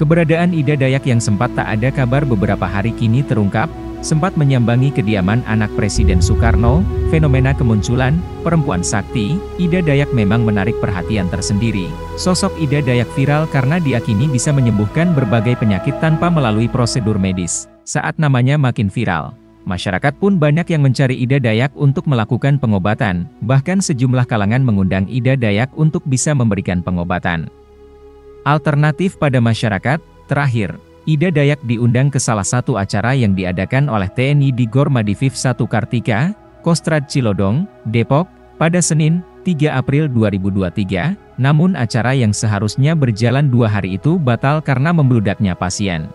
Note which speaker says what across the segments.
Speaker 1: Keberadaan Ida Dayak yang sempat tak ada kabar beberapa hari kini terungkap, sempat menyambangi kediaman anak Presiden Soekarno, fenomena kemunculan, perempuan sakti, Ida Dayak memang menarik perhatian tersendiri. Sosok Ida Dayak viral karena diakini bisa menyembuhkan berbagai penyakit tanpa melalui prosedur medis. Saat namanya makin viral, masyarakat pun banyak yang mencari Ida Dayak untuk melakukan pengobatan, bahkan sejumlah kalangan mengundang Ida Dayak untuk bisa memberikan pengobatan. Alternatif pada masyarakat, terakhir, Ida Dayak diundang ke salah satu acara yang diadakan oleh TNI di Gor Madiviv 1 Kartika, Kostrad Cilodong, Depok, pada Senin, 3 April 2023, namun acara yang seharusnya berjalan dua hari itu batal karena membludaknya pasien.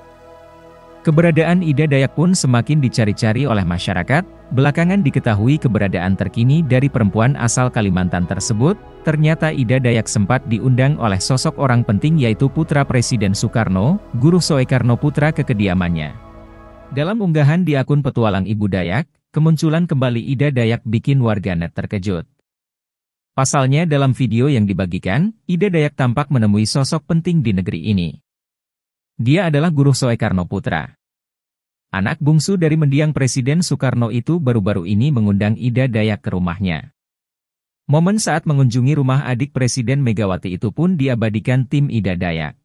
Speaker 1: Keberadaan Ida Dayak pun semakin dicari-cari oleh masyarakat, belakangan diketahui keberadaan terkini dari perempuan asal Kalimantan tersebut, ternyata Ida Dayak sempat diundang oleh sosok orang penting yaitu putra Presiden Soekarno, Guru Soekarno Putra ke kediamannya. Dalam unggahan di akun petualang Ibu Dayak, kemunculan kembali Ida Dayak bikin warganet terkejut. Pasalnya dalam video yang dibagikan, Ida Dayak tampak menemui sosok penting di negeri ini. Dia adalah Guru Soekarno Putra. Anak bungsu dari mendiang Presiden Soekarno itu baru-baru ini mengundang Ida Dayak ke rumahnya. Momen saat mengunjungi rumah adik Presiden Megawati itu pun diabadikan tim Ida Dayak.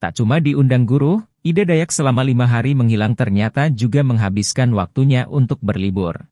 Speaker 1: Tak cuma diundang guru, Ida Dayak selama lima hari menghilang ternyata juga menghabiskan waktunya untuk berlibur.